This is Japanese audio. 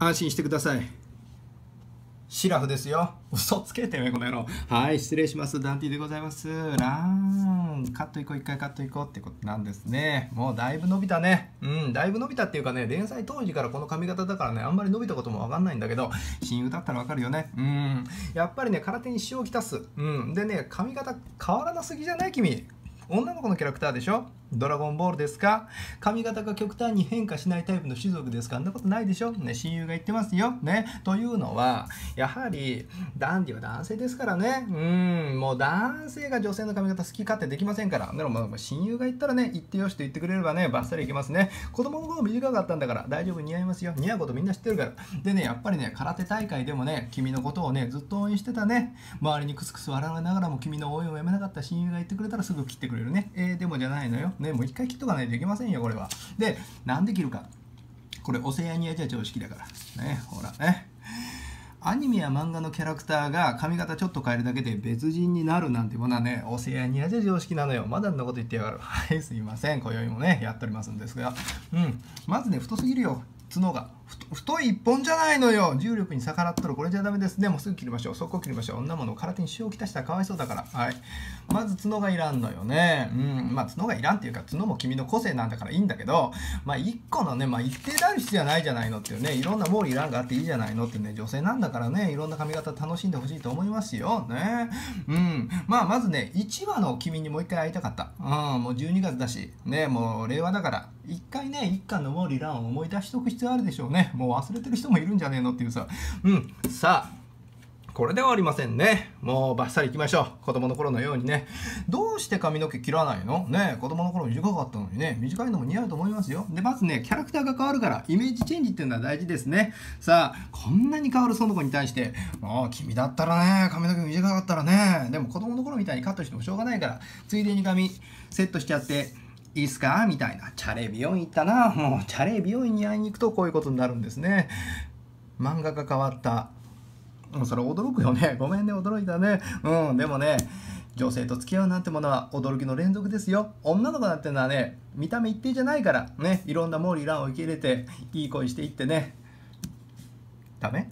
安心してください。シラフですよ。嘘つけてめこの野郎。はい失礼します。ダンティでございます。ランカットいこう一回カットいこうってことなんですね。もうだいぶ伸びたね。うんだいぶ伸びたっていうかね連載当時からこの髪型だからねあんまり伸びたこともわかんないんだけど親友だったらわかるよね。うんやっぱりね空手に塩をきたす。うんでね髪型変わらなすぎじゃない？君。女の子のキャラクターでしょ？ドラゴンボールですか？髪型が極端に変化しないタイプの種族ですか？あんなことないでしょ？ね、親友が言ってますよ。ね。というのは、やはり、ダンディは男性ですからね。うん、もう男性が女性の髪型好き勝手できませんから。でも、まあ、親友が言ったらね、言ってよしと言ってくれればね、バッサリいけますね。子供の頃短かったんだから、大丈夫似合いますよ。似合うことみんな知ってるから。でね、やっぱりね、空手大会でもね、君のことをね、ずっと応援してたね。周りにクスクス笑われながらも君の応援をやめなかった親友が言ってくれたらすぐ切ってくれるね。えー、でもじゃないのよ。ね、もう一回切っとかないといけませんよ、これは。で、なんで切るか。これ、オセアニアじゃ常識だから。ね、ほらね。アニメや漫画のキャラクターが髪型ちょっと変えるだけで別人になるなんてものはね、オセアニアじゃ常識なのよ。まだんなこと言ってやがる。はい、すいません。今宵もね、やっておりますんですが。うん。まずね、太すぎるよ。角が太い一本じゃないのよ。重力に逆らっとるこれじゃダメですね。もうすぐ切りましょう。速攻切りましょう。女物を空手に塩をきたしたらかわいそうだから。はい。まず角がいらんのよね。うん。まあ角がいらんっていうか角も君の個性なんだからいいんだけどまあ一個のねまあ一定である必要はないじゃないのっていうねいろんな毛利いらんがあっていいじゃないのってね女性なんだからねいろんな髪型楽しんでほしいと思いますよ。ね。うん。まあまずね1話の君にもう一回会いたかった。うん。もう12月だし。ねもう令和だから。一回ね一巻の毛利蘭を思い出しておく必要あるでしょうね。ねもう忘れてる人もいるんじゃねえのっていうさうんさあこれではありませんね。もうバッサリいきましょう。子供の頃のようにね。どうして髪の毛切らないの？ね子供の頃短かったのにね。短いのも似合うと思いますよ。で、まずね、キャラクターが変わるから、イメージチェンジっていうのは大事ですね。さあ、こんなに変わるその子に対して、もう君だったらね、髪の毛短かったらね。でも子供の頃みたいにカットしてもしょうがないから、ついでに髪セットしちゃって、いいっすか？みたいな。チャレ美容院行ったな。もう、チャレ美容院に会いに行くとこういうことになるんですね。漫画が変わった。もう、それ驚くよね。ごめんね、驚いたね。うん、でもね、女性と付き合うなんてものは驚きの連続ですよ。女の子なんてのはね、見た目一定じゃないから、ね、いろんな毛利蘭を受け入れて、いい恋していってね。ダメ？